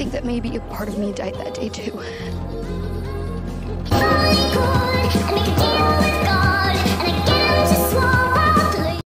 think that maybe a part of me died that day too.